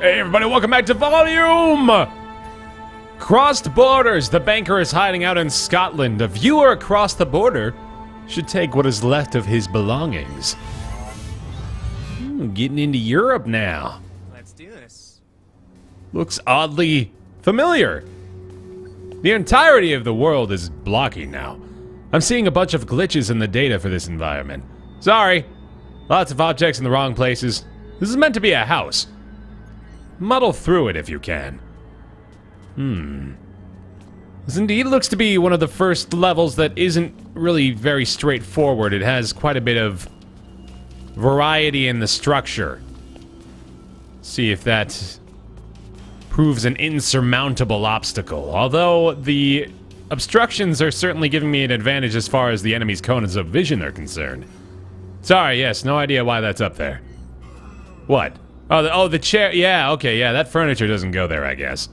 Hey everybody, welcome back to Volume! Crossed borders, the banker is hiding out in Scotland. A viewer across the border should take what is left of his belongings. Hmm, getting into Europe now. Let's do this. Looks oddly familiar. The entirety of the world is blocky now. I'm seeing a bunch of glitches in the data for this environment. Sorry. Lots of objects in the wrong places. This is meant to be a house. Muddle through it if you can. Hmm. This indeed looks to be one of the first levels that isn't really very straightforward. It has quite a bit of variety in the structure. See if that proves an insurmountable obstacle. Although the obstructions are certainly giving me an advantage as far as the enemy's cones of vision are concerned. Sorry, yes, no idea why that's up there. What? Oh, the, oh, the chair. Yeah, okay, yeah, that furniture doesn't go there, I guess.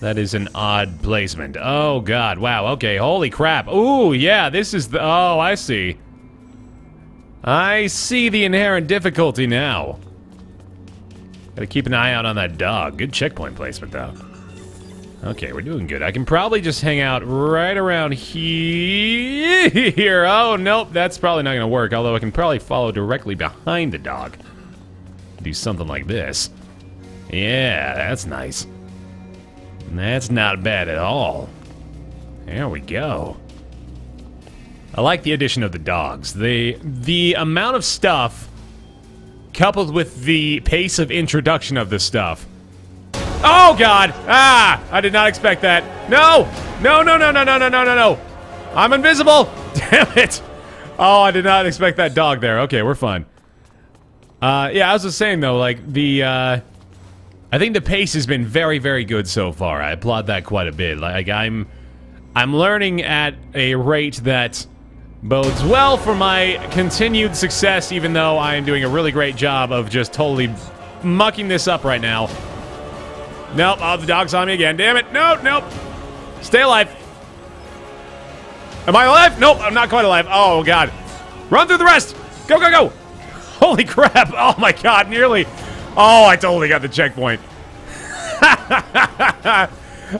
That is an odd placement. Oh, God, wow, okay, holy crap. Ooh, yeah, this is the. Oh, I see. I see the inherent difficulty now. Gotta keep an eye out on that dog. Good checkpoint placement, though. Okay, we're doing good. I can probably just hang out right around here. Oh, nope, that's probably not gonna work, although I can probably follow directly behind the dog. Do something like this. Yeah, that's nice. That's not bad at all. There we go. I like the addition of the dogs. The the amount of stuff coupled with the pace of introduction of this stuff. Oh god! Ah! I did not expect that. No! No, no, no, no, no, no, no, no, no! I'm invisible! Damn it! Oh, I did not expect that dog there. Okay, we're fine. Uh, yeah, I was just saying though, like, the, uh... I think the pace has been very, very good so far. I applaud that quite a bit. Like, I'm... I'm learning at a rate that bodes well for my continued success, even though I am doing a really great job of just totally mucking this up right now. Nope, oh, the dog's on me again. Damn it. Nope, nope. Stay alive. Am I alive? Nope, I'm not quite alive. Oh, God. Run through the rest. Go, go, go. Holy crap. Oh, my God. Nearly. Oh, I totally got the checkpoint.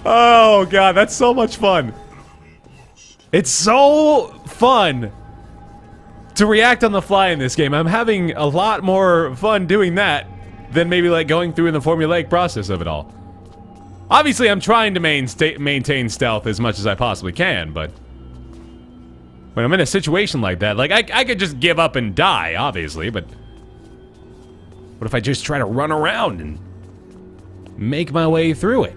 oh, God. That's so much fun. It's so fun to react on the fly in this game. I'm having a lot more fun doing that than maybe like going through in the formulaic process of it all. Obviously, I'm trying to main maintain stealth as much as I possibly can, but when I'm in a situation like that, like I, I could just give up and die, obviously, but what if I just try to run around and make my way through it?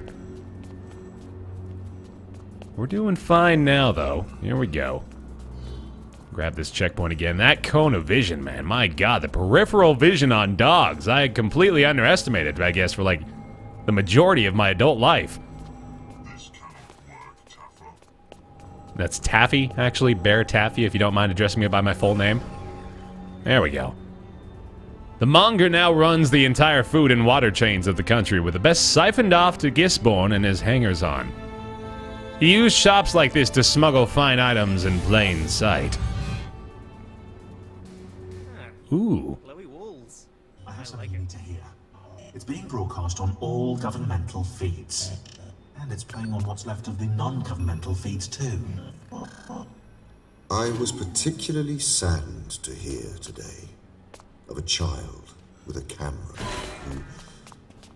We're doing fine now, though. Here we go. Grab this checkpoint again. That cone of vision, man. My god, the peripheral vision on dogs. I completely underestimated, I guess, for like the majority of my adult life. That's Taffy, actually. Baer Taffy, if you don't mind addressing me by my full name. There we go. The monger now runs the entire food and water chains of the country, with the best siphoned off to Gisborne and his hangers-on. He used shops like this to smuggle fine items in plain sight. Ooh. Glowy walls. I have something you to hear. It's being broadcast on all governmental feeds. And it's playing on what's left of the non-governmental feeds too. I was particularly saddened to hear today of a child with a camera who,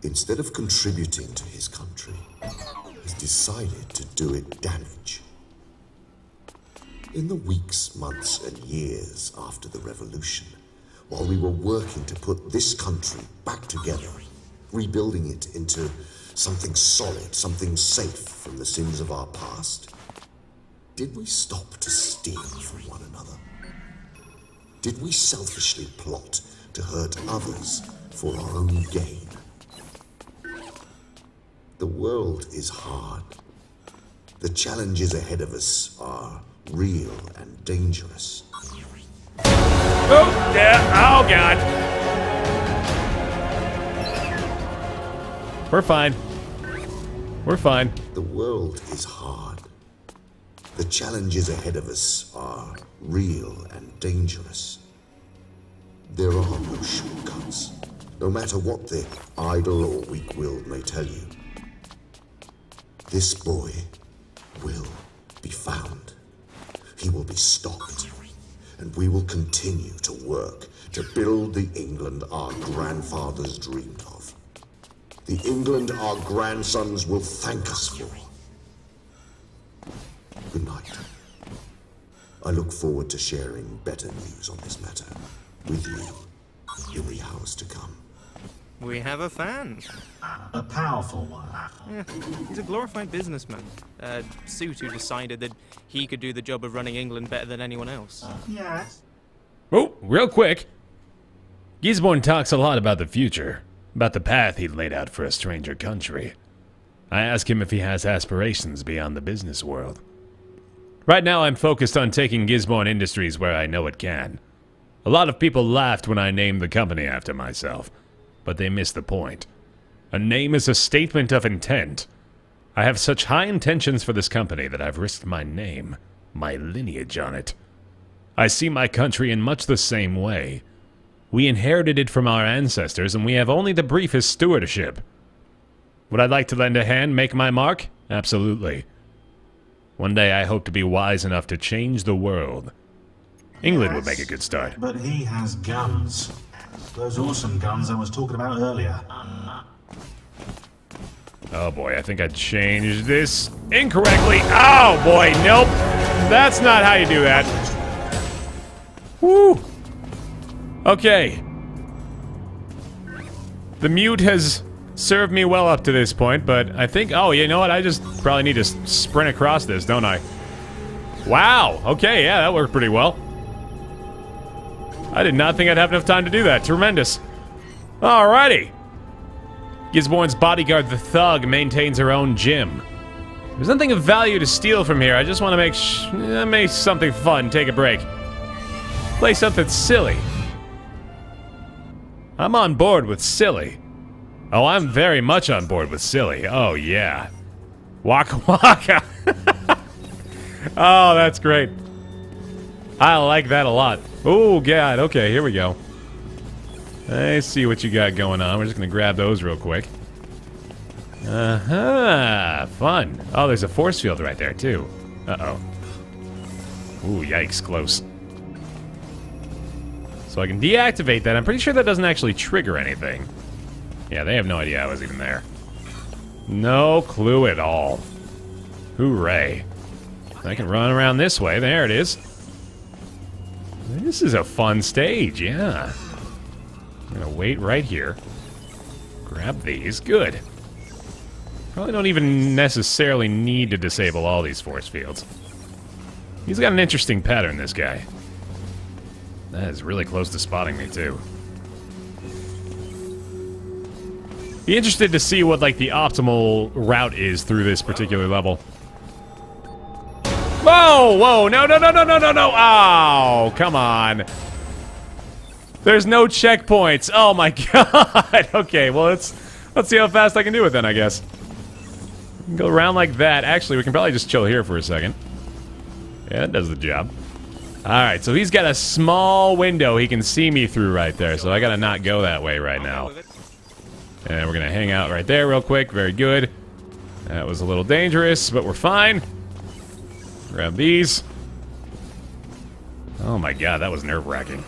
instead of contributing to his country, has decided to do it damage. In the weeks, months, and years after the revolution, while we were working to put this country back together, rebuilding it into something solid, something safe from the sins of our past, did we stop to steal from one another? Did we selfishly plot to hurt others for our own gain? The world is hard. The challenges ahead of us are real and dangerous. Oh, yeah. Oh, God. We're fine. We're fine. The world is hard. The challenges ahead of us are real and dangerous. There are no shortcuts. no matter what the idle or weak-willed may tell you. This boy will be found. He will be stopped. And we will continue to work to build the England our grandfathers dreamed of. The England our grandsons will thank us for. Good night. I look forward to sharing better news on this matter with you in the hours to come. We have a fan. A powerful one. Yeah, he's a glorified businessman. A suit who decided that he could do the job of running England better than anyone else. Yes. Oh, real quick. Gisborne talks a lot about the future, about the path he'd laid out for a stranger country. I ask him if he has aspirations beyond the business world. Right now, I'm focused on taking Gisborne Industries where I know it can. A lot of people laughed when I named the company after myself, but they missed the point. A name is a statement of intent. I have such high intentions for this company that I've risked my name, my lineage on it. I see my country in much the same way. We inherited it from our ancestors, and we have only the briefest stewardship. Would I like to lend a hand, make my mark? Absolutely. One day I hope to be wise enough to change the world. England would make a good start. But he has guns. Those awesome guns I was talking about earlier. Oh boy, I think I changed this incorrectly. Oh boy, nope. That's not how you do that. Woo. Okay. The mute has served me well up to this point, but I think, oh, you know what? I just probably need to sprint across this, don't I? Wow. Okay, yeah, that worked pretty well. I did not think I'd have enough time to do that. Tremendous. Alrighty. Gisborne's bodyguard, the Thug, maintains her own gym. There's nothing of value to steal from here. I just want to make eh, make something fun. Take a break. Play something silly. I'm on board with silly. Oh, I'm very much on board with silly. Oh yeah. Waka waka. oh, that's great. I like that a lot. Oh god. Okay, here we go. I see what you got going on. We're just gonna grab those real quick. Uh huh. Fun. Oh, there's a force field right there too. Uh oh. Ooh, yikes! Close. So I can deactivate that. I'm pretty sure that doesn't actually trigger anything. Yeah, they have no idea I was even there. No clue at all. Hooray. I can run around this way. There it is. This is a fun stage, yeah. I'm gonna wait right here. Grab these. Good. Probably don't even necessarily need to disable all these force fields. He's got an interesting pattern, this guy. That is really close to spotting me, too. Be interested to see what, like, the optimal route is through this particular level. Whoa! Whoa! No, no, no, no, no, no, no! Oh, come on. There's no checkpoints. Oh my god. okay, well let's let's see how fast I can do it then, I guess. Go around like that. Actually, we can probably just chill here for a second. Yeah, that does the job. Alright, so he's got a small window he can see me through right there, so I gotta not go that way right now. And we're gonna hang out right there real quick. Very good. That was a little dangerous, but we're fine. Grab these. Oh my god, that was nerve-wracking.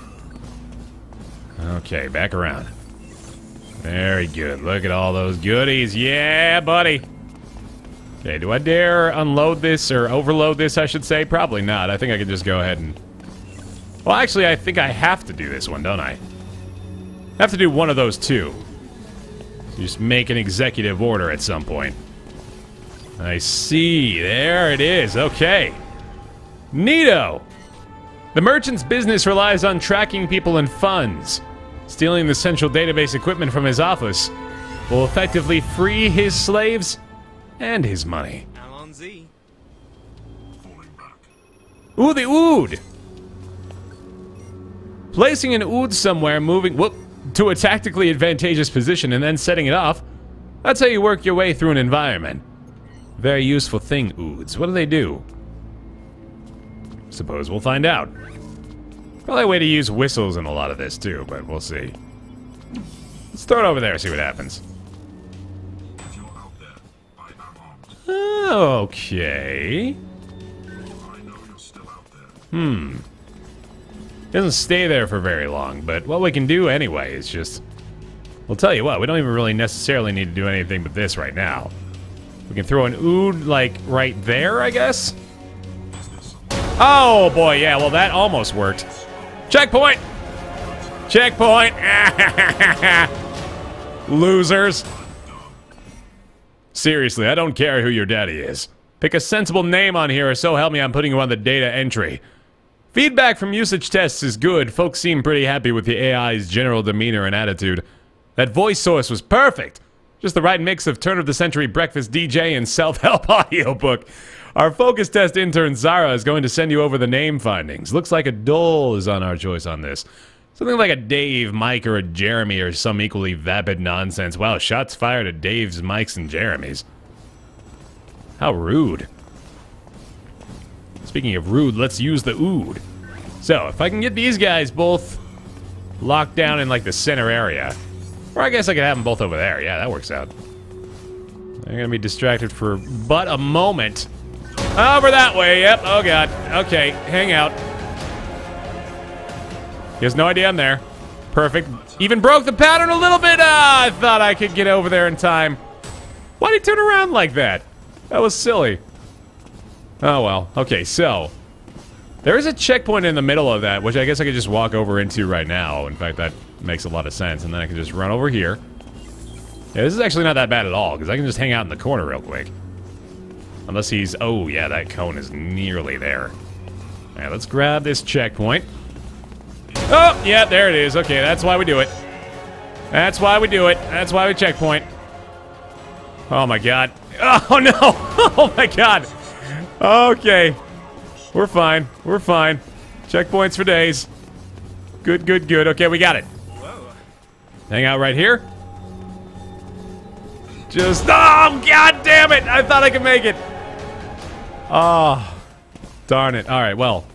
Okay, back around. Very good. Look at all those goodies. Yeah, buddy. Okay, do I dare unload this or overload this, I should say? Probably not. I think I can just go ahead and... Well, actually, I think I have to do this one, don't I? I have to do one of those two. Just make an executive order at some point. I see. There it is. Okay. Neato! The merchant's business relies on tracking people and funds. Stealing the central database equipment from his office will effectively free his slaves and his money. Alon Z. Ooh, the oud! Placing an oud somewhere, moving whoop, to a tactically advantageous position, and then setting it off. That's how you work your way through an environment. Very useful thing, ouds. What do they do? Suppose we'll find out. Probably a way to use whistles in a lot of this too, but we'll see. Let's throw it over there, see what happens. Okay. I Doesn't stay there for very long, but what we can do anyway is just... We'll tell you what, we don't even really necessarily need to do anything but this right now. We can throw an oud, like, right there, I guess? Oh, boy, yeah, well, that almost worked. Checkpoint! Checkpoint! Losers. Seriously, I don't care who your daddy is. Pick a sensible name on here or so help me I'm putting you on the data entry. Feedback from usage tests is good. Folks seem pretty happy with the AI's general demeanor and attitude. That voice source was perfect. Just the right mix of turn of the century breakfast DJ and self help audiobook. Our focus test intern Zara is going to send you over the name findings. Looks like a Dole is on our choice on this. Something like a Dave, Mike, or a Jeremy, or some equally vapid nonsense. Wow, shots fired at Dave's, Mike's, and Jeremy's. How rude. Speaking of rude, let's use the oud. So, if I can get these guys both locked down in like the center area, or I guess I could have them both over there. Yeah, that works out. They're gonna be distracted for but a moment. Over that way, yep. Oh god. Okay, hang out. He has no idea I'm there. Perfect. Even broke the pattern a little bit. Ah, I thought I could get over there in time. Why'd he turn around like that? That was silly. Oh well. Okay, so there is a checkpoint in the middle of that, which I guess I could just walk over into right now. In fact, that makes a lot of sense. And then I can just run over here. Yeah, this is actually not that bad at all, because I can just hang out in the corner real quick. Unless he's... Oh, yeah, that cone is nearly there. Alright, let's grab this checkpoint. Oh, yeah, there it is. Okay, that's why we do it. That's why we do it. That's why we checkpoint. Oh, my God. Oh, no! Oh, my God! Okay. We're fine. We're fine. Checkpoints for days. Good, good, good. Okay, we got it. Hang out right here. Just. Oh, god damn it! I thought I could make it. Oh, darn it. Alright, well.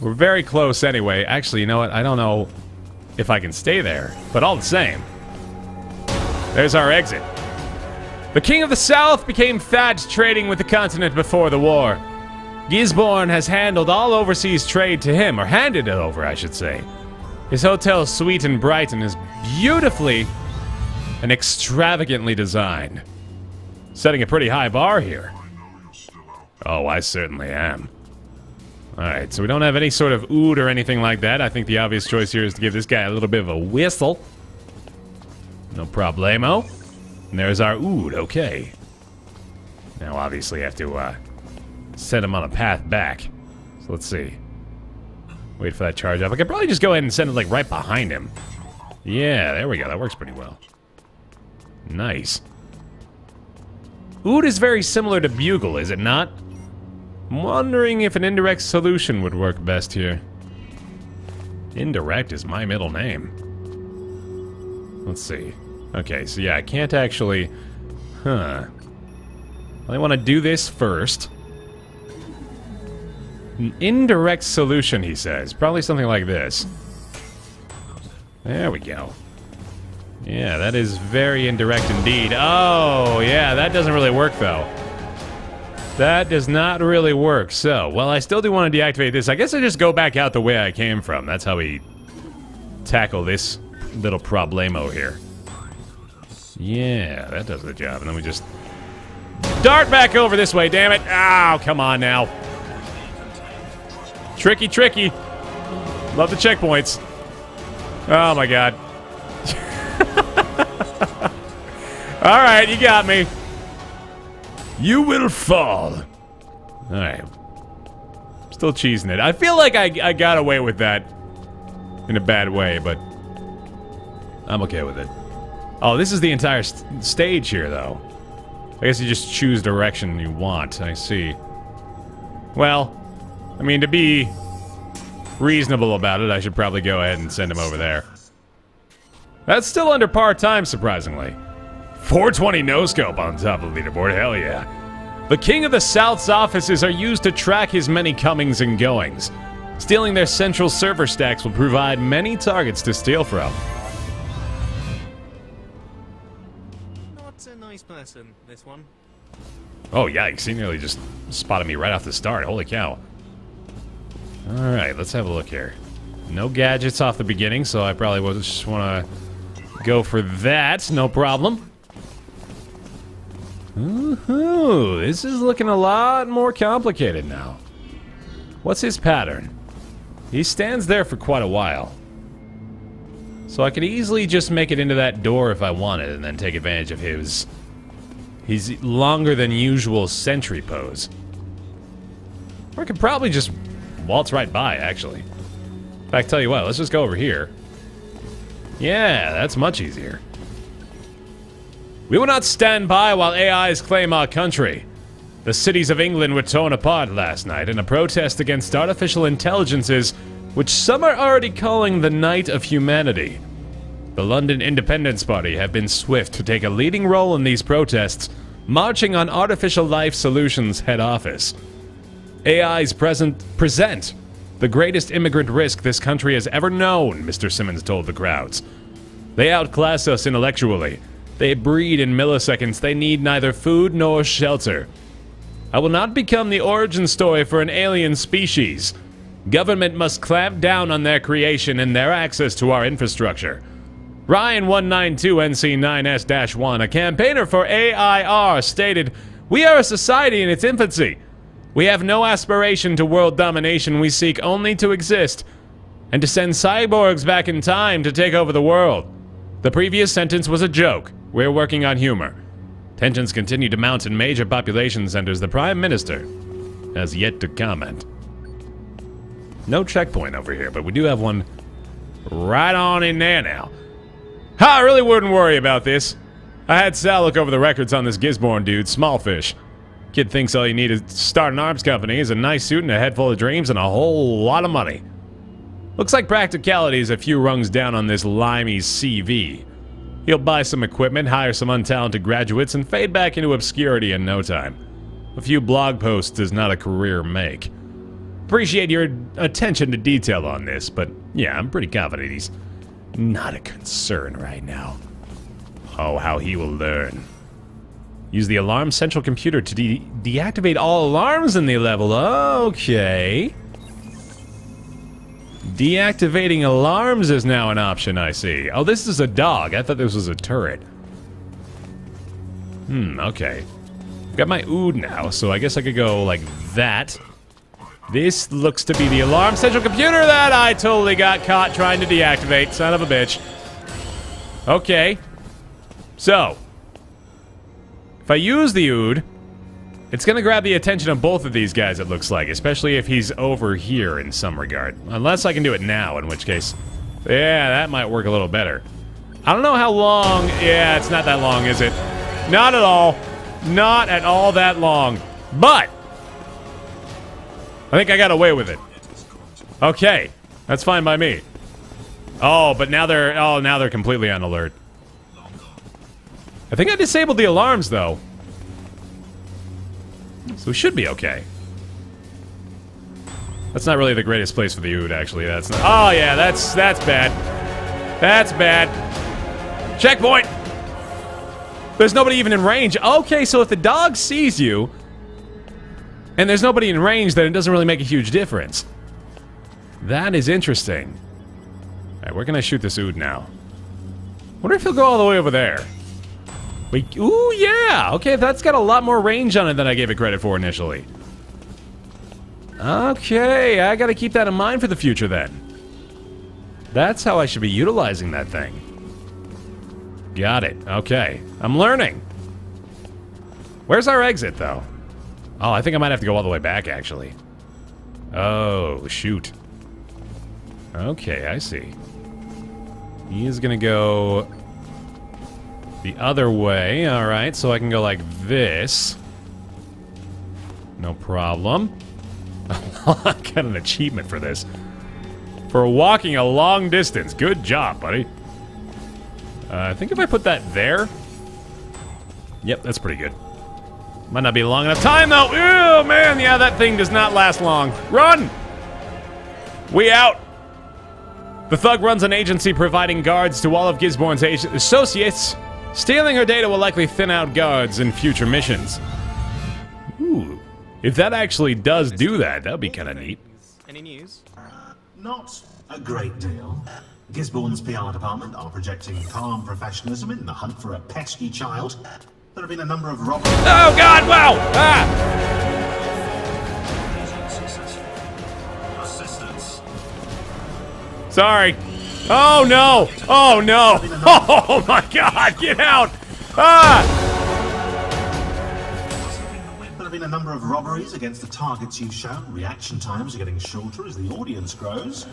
We're very close anyway. Actually, you know what? I don't know if I can stay there. But all the same. There's our exit. The King of the South became fat trading with the continent before the war. Gisborne has handled all overseas trade to him, or handed it over, I should say. His hotel suite in Brighton is beautifully and extravagantly designed. Setting a pretty high bar here. Oh, I certainly am. Alright, so we don't have any sort of oud or anything like that. I think the obvious choice here is to give this guy a little bit of a whistle. No problemo. And there's our oud, okay. Now, obviously, I have to, uh, set him on a path back. So let's see. Wait for that charge up. I could probably just go ahead and send it like right behind him. Yeah, there we go. That works pretty well. Nice. Oud is very similar to Bugle, is it not? I'm wondering if an indirect solution would work best here. Indirect is my middle name. Let's see. Okay, so yeah, I can't actually... Huh. I want to do this first. An indirect solution, he says. Probably something like this. There we go. Yeah, that is very indirect indeed. Oh, yeah, that doesn't really work, though. That does not really work. So, well, I still do want to deactivate this. I guess I just go back out the way I came from. That's how we tackle this little problemo here. Yeah, that does the job. And then we just dart back over this way, damn it. Oh, come on now. Tricky, tricky. Love the checkpoints. Oh my god. Alright, you got me. You will fall. Alright. Still cheesing it. I feel like I, I got away with that in a bad way, but I'm okay with it. Oh, this is the entire st stage here, though. I guess you just choose direction you want. I see. Well, I mean, to be reasonable about it, I should probably go ahead and send him over there. That's still under par time, surprisingly. 420 no-scope on top of the leaderboard, hell yeah. The King of the South's offices are used to track his many comings and goings. Stealing their central server stacks will provide many targets to steal from. Person, this one. Oh, yikes. He nearly just spotted me right off the start. Holy cow. Alright, let's have a look here. No gadgets off the beginning, so I probably will just want to go for that. No problem. Ooh, this is looking a lot more complicated now. What's his pattern? He stands there for quite a while. So I could easily just make it into that door if I wanted and then take advantage of his his longer than usual sentry pose. Or I could probably just waltz right by, actually. In fact, tell you what, let's just go over here. Yeah, that's much easier. We will not stand by while AIs claim our country. The cities of England were torn apart last night in a protest against artificial intelligences, which some are already calling the Night of Humanity. The London Independence Party have been swift to take a leading role in these protests, marching on Artificial Life Solutions head office. AIs present present the greatest immigrant risk this country has ever known, Mr. Simmons told the crowds. They outclass us intellectually. They breed in milliseconds. They need neither food nor shelter. I will not become the origin story for an alien species. Government must clamp down on their creation and their access to our infrastructure. Ryan192NC9S-1, a campaigner for AIR, stated, We are a society in its infancy. We have no aspiration to world domination. We seek only to exist and to send cyborgs back in time to take over the world. The previous sentence was a joke. We're working on humor. Tensions continue to mount in major population centers. The Prime Minister has yet to comment. No checkpoint over here, but we do have one right on in there now. Ha, I really wouldn't worry about this. I had Sal look over the records on this Gisborne dude, Smallfish. Kid thinks all you need to start an arms company is a nice suit and a head full of dreams and a whole lot of money. Looks like practicality is a few rungs down on this limey's CV. He'll buy some equipment, hire some untalented graduates, and fade back into obscurity in no time. A few blog posts does not a career make. Appreciate your attention to detail on this, but yeah, I'm pretty confident he's not a concern right now. Oh, how he will learn. Use the alarm central computer to de deactivate all alarms in the level. Okay. Deactivating alarms is now an option, I see. Oh, this is a dog. I thought this was a turret. Hmm, okay. Got my oud now, so I guess I could go like that. This looks to be the alarm central computer that I totally got caught trying to deactivate. Son of a bitch. Okay. So. If I use the oud, it's gonna grab the attention of both of these guys, it looks like. Especially if he's over here in some regard. Unless I can do it now, in which case... Yeah, that might work a little better. I don't know how long... Yeah, it's not that long, is it? Not at all. Not at all that long. But... I think I got away with it. Okay. That's fine by me. Oh, but now they're... Oh, now they're completely on alert. I think I disabled the alarms, though. So we should be okay. That's not really the greatest place for the Oud, actually. That's not... Oh, yeah, that's... That's bad. That's bad. Checkpoint! There's nobody even in range. Okay, so if the dog sees you, and there's nobody in range, then it doesn't really make a huge difference. That is interesting. Alright, where can I shoot this Oud now? wonder if he'll go all the way over there. Ooh, yeah! Okay, that's got a lot more range on it than I gave it credit for initially. Okay, I gotta keep that in mind for the future then. That's how I should be utilizing that thing. Got it. Okay. I'm learning. Where's our exit, though? Oh, I think I might have to go all the way back, actually. Oh, shoot. Okay, I see. He is gonna go the other way. Alright, so I can go like this. No problem. I got an achievement for this. For walking a long distance. Good job, buddy. Uh, I think if I put that there... Yep, that's pretty good. Might not be long enough time, though. Oh, man, yeah, that thing does not last long. Run! We out! The thug runs an agency providing guards to all of Gisborne's associates Stealing her data will likely thin out guards in future missions. Ooh. If that actually does do that, that'd be kind of neat. Any news? Not a great deal. Gisborne's PR department are projecting calm professionalism in the hunt for a pesky child. There have been a number of robberies. Oh god, wow! Ah! Mission successful. Assistance. Sorry. Oh no! Oh no! Oh my god, get out! Ah! There have been a number of robberies against the targets you've shown. Reaction times are getting shorter as the audience grows.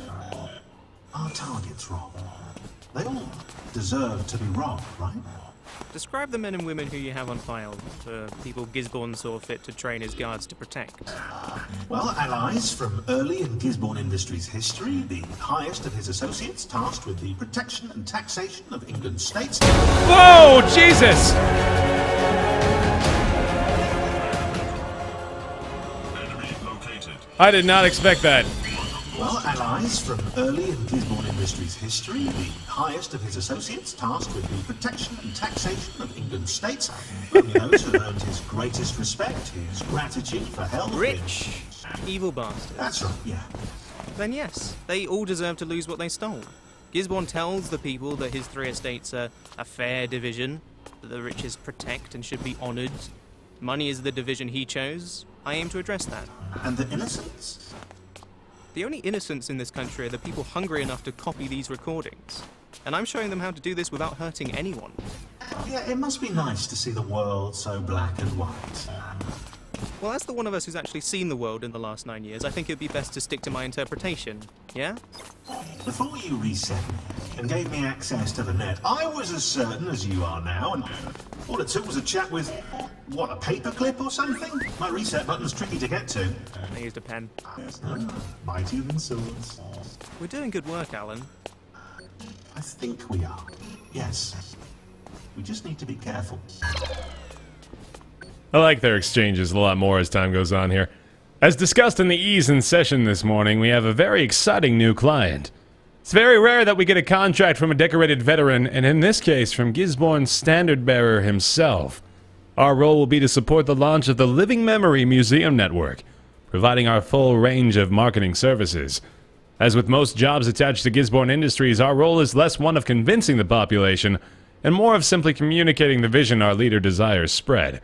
Our targets, Rob. They all deserve to be robbed, right? Describe the men and women who you have on file, the people Gisborne saw fit to train his guards to protect. Well, allies from early in Gisborne Industries history, the highest of his associates tasked with the protection and taxation of England's states. Whoa, Jesus! Enemy located. I did not expect that. Well, allies from early in Gisborne Industries history, the highest of his associates tasked with the protection and taxation of England's states. Only those who earned his greatest respect, his gratitude for help. Rich, evil bastards. That's right, yeah. Then yes, they all deserve to lose what they stole. Gisborne tells the people that his three estates are a fair division, that the riches protect and should be honoured. Money is the division he chose. I aim to address that. And the innocents? The only innocents in this country are the people hungry enough to copy these recordings. And I'm showing them how to do this without hurting anyone. Yeah, it must be nice to see the world so black and white. Well, as the one of us who's actually seen the world in the last nine years, I think it'd be best to stick to my interpretation. Yeah? Before you reset and gave me access to the net, I was as certain as you are now, and all it took was a chat with, what, a paperclip or something? My reset button's tricky to get to. I used a pen. Mightier than swords. We're doing good work, Alan. I think we are. Yes. We just need to be careful. I like their exchanges a lot more as time goes on here. As discussed in the Ease in session this morning, we have a very exciting new client. It's very rare that we get a contract from a decorated veteran, and in this case, from Gisborne's standard bearer himself. Our role will be to support the launch of the Living Memory Museum Network, providing our full range of marketing services. As with most jobs attached to Gisborne Industries, our role is less one of convincing the population and more of simply communicating the vision our leader desires spread.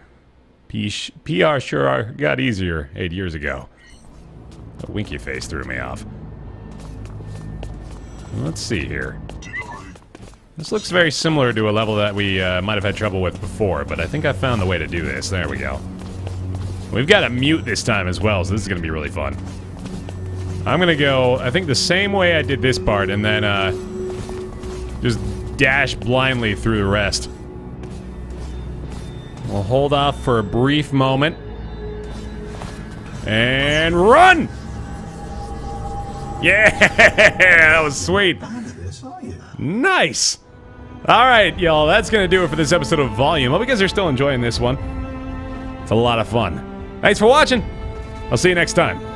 PR sure got easier eight years ago. A winky face threw me off. Let's see here. This looks very similar to a level that we uh, might have had trouble with before, but I think I found the way to do this. There we go. We've got a mute this time as well, so this is going to be really fun. I'm going to go, I think, the same way I did this part, and then uh, just dash blindly through the rest. We'll hold off for a brief moment. And run! Yeah, that was sweet. Nice! Alright, y'all, that's gonna do it for this episode of Volume. Hope you guys are still enjoying this one. It's a lot of fun. Thanks for watching. I'll see you next time.